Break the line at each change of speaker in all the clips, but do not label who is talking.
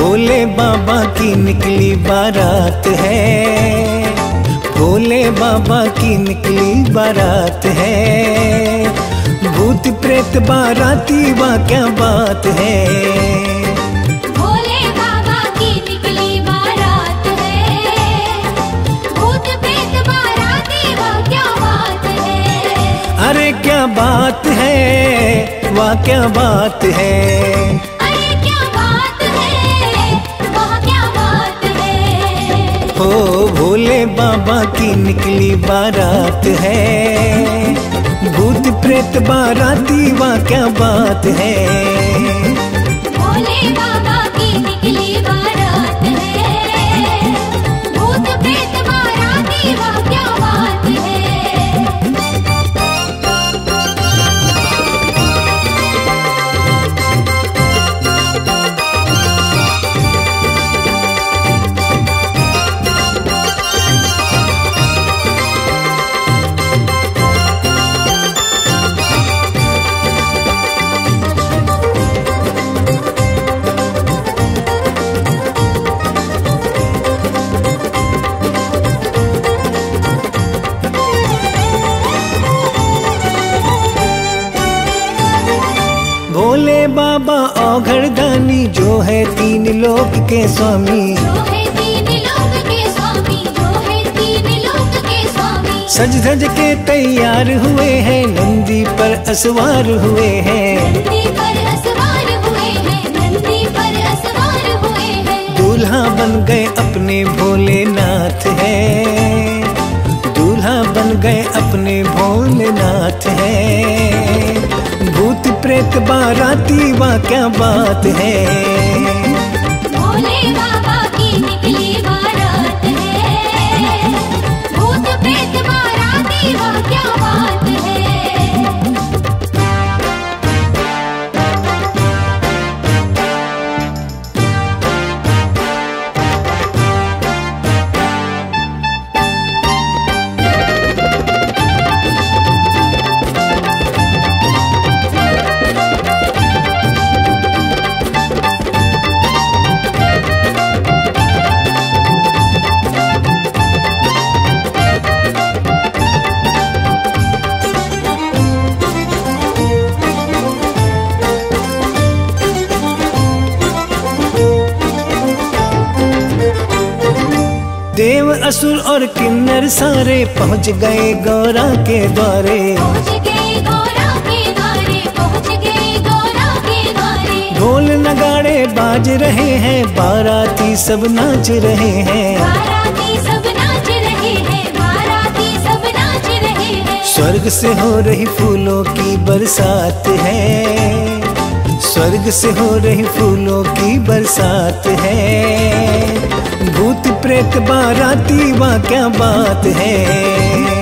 भोले बाबा की निकली बारात है। भूत प्रेत बाराती वाह क्या बात है?
भोले बाबा की निकली बारात है। भूत प्रेत बाराती वाह क्या बात है?
अरे क्या बात है? वाह क्या बात है?
अरे क्या बात
बाबा की निकली बारात है। भूत प्रेत बाराती वा क्या बात है।
भोले बाबा
बाबा औघड़ दानी जो है तीन लोक के स्वामी।
जो है तीन लोक के स्वामी जो है तीन लोक के स्वामी।
सज धज के तैयार हुए हैं नंदी पर असवार हुए हैं।
नंदी पर असवार हुए हैं नंदी पर असवार हुए हैं।
दूल्हा बन गए अपने भोलेनाथ है। दूल्हा बन गए अपने भोलेनाथ है। प्रेत बाराती वाह क्या बात है।
भोले बाबा की निकली
देव असुर और किन्नर सारे पहुँच गए गौरा के द्वारे।
पहुँच गए गौरा के द्वारे पहुँच गए गौरा के द्वारे।
ढोल नगाड़े बाज रहे हैं बाराती सब नाच रहे हैं।
बाराती सब नाच रहे हैं बाराती सब नाच रहे हैं।
स्वर्ग से हो रही फूलों की बरसात है। स्वर्ग से हो रही फूलों की बरसात है। भूत प्रेत बाराती वा क्या बात है।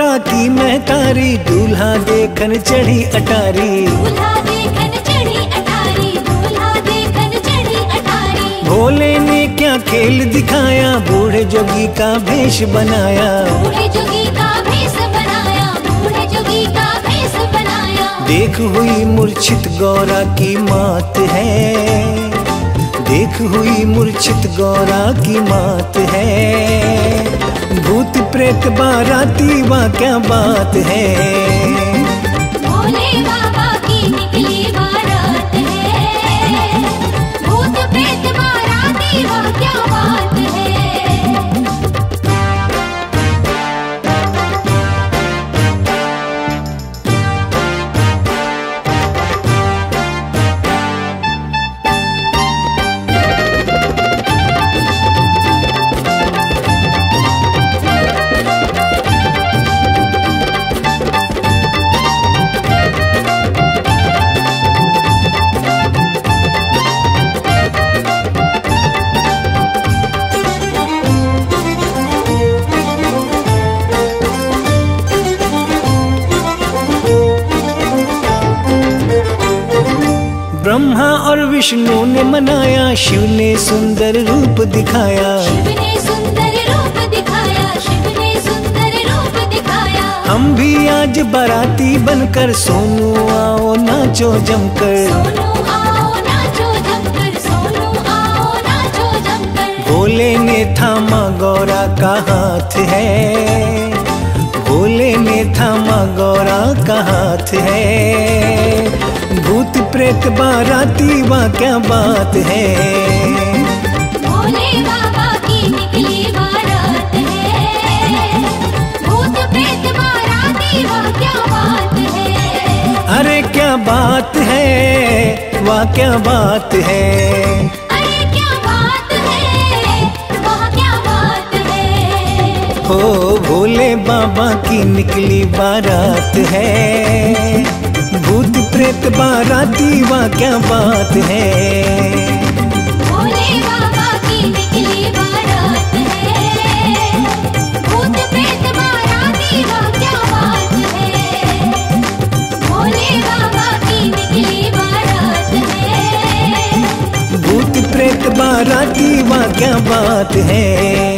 गौरा की महतारी दूल्हा देखन चढ़ी अटारी।
दूल्हा देखन चढ़ी अटारी दूल्हा देखन चढ़ी अटारी।
भोले ने क्या खेल दिखाया बूढ़े जोगी का भेष बनाया।
बूढ़े जोगी का भेष बनाया बूढ़े जोगी का भेष बनाया।
देख हुई मूर्छित गौरा की मात है। देख हुई मूर्छित गौरा की मात है। प्रेत बाराती वा क्या बात है।
भूत प्रेत बाराती वाह क्या बात है
और विष्णु ने मनाया शिव ने सुंदर रूप दिखाया।
शिव ने सुंदर रूप दिखाया शिव ने सुंदर रूप दिखाया।
हम भी आज बाराती बनकर सोनू आओ नाचो जमकर।
सोनू आओ नाचो जमकर सोनू आओ नाचो जमकर।
भोले ने थामा गौरा का हाथ है। भोले ने थामा गौरा का हाथ है। भूत प्रेत बाराती वाह क्या बात है।
भोले बाबा की निकली बारात है। भूत प्रेत बाराती वाह क्या बात है।
अरे क्या बात है वाह क्या बात है।
अरे क्या बात है वाह क्या बात
भोले बाबा की निकली बारात है। बाराती वाह क्या बात है?
भोले बाबा की निकली बारात है। भूत प्रेत बाराती वाह क्या बात है? भोले बाबा की निकली बारात है।
भूत प्रेत बाराती वाह क्या बात है?